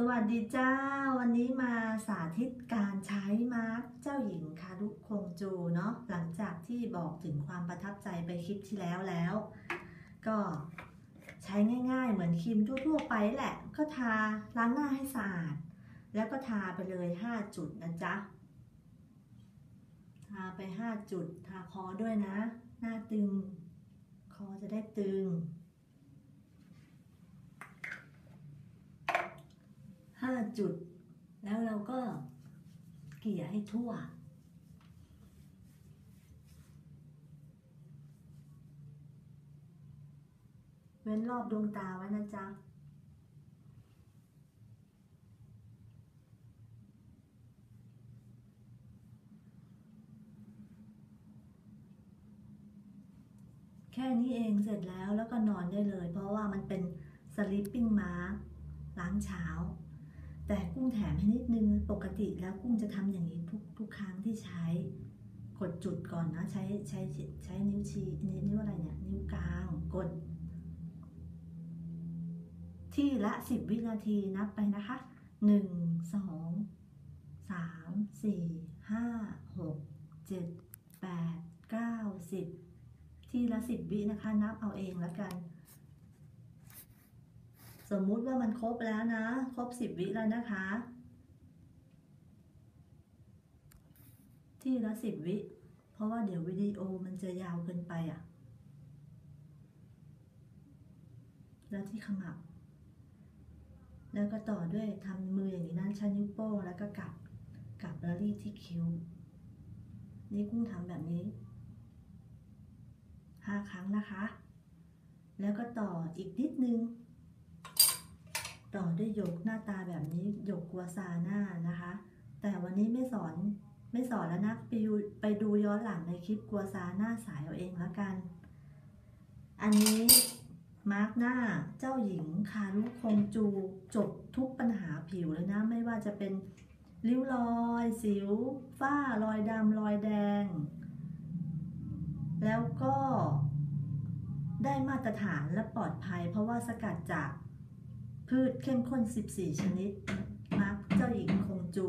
สวัสดีเจ้า วันนี้มาสาธิตการใช้มาร์กเจ้าหญิงคารุคงจูเนาะหลังจากที่บอกถึงความประทับใจไปคลิปที่แล้วแล้ว ก็ใช้ง่ายๆ เหมือนครีมทั่วๆไปแหละ ก็ทาล้างหน้าให้สะอาด แล้วก็ทาไปเลย 5 จุดนะจ๊ะ ทาไป 5 จุด ทาคอด้วยนะ หน้าตึง คอจะได้ตึง ห้า จุด แล้วเราก็เกลี่ยให้ทั่ว เว้นรอบดวงตาไว้นะจ๊ะแค่นี้เองเสร็จแล้วแล้วก็นอนได้เลย เพราะว่ามันเป็น sleeping mask ล้างเช้า แต่กุ้งแถมให้นิดนึงปกติแล้วกุ้งจะทำอย่างนี้ทุกทุกครั้งที่ใช้ กดจุดก่อนนะใช้ใช้ใช้นิ้วชี้นิ้วอะไรเนี่ย นิ้วกลางกด ที่ละ10วินาทีนับไปนะคะ1 2 3 4 5 6 7 8 9 10ที่ละ10วินะคะ นับเอาเองแล้วกัน สมมุติว่ามันครบแล้วนะ ครบ10วิแล้วนะคะ ที่ละ10วิ เพราะว่าเดี๋ยววิดีโอมันจะยาวเกินไปอะ แล้วที่ขมับ แล้วก็ต่อด้วยทำมืออย่างนี้นะใช้นิ้วโป้งแล้วก็กลับกลับแล้วรีดที่คิ้ว นี่กุ้งทำแบบนี้ห้าครั้งนะคะ แล้วก็ต่ออีกนิดนึง ต่อด้วยหยกหน้าตาแบบนี้หยกกัวซาหน้านะคะ แต่วันนี้ไม่สอนไม่สอนแล้วนะไปดูไปดูย้อนหลังในคลิปกัวซาหน้าสายเอาเองแล้วกัน อันนี้มาร์กหน้าเจ้าหญิงคารุคงจูจบทุกปัญหาผิวเลยนะ ไม่ว่าจะเป็นริ้วรอย สิว ฝ้ารอยดำรอยแดง แล้วก็ได้มาตรฐานและปลอดภัย เพราะว่าสกัดจาก พืชเข้มข้น 14 ชนิด มาร์กเจ้าหญิงคงจู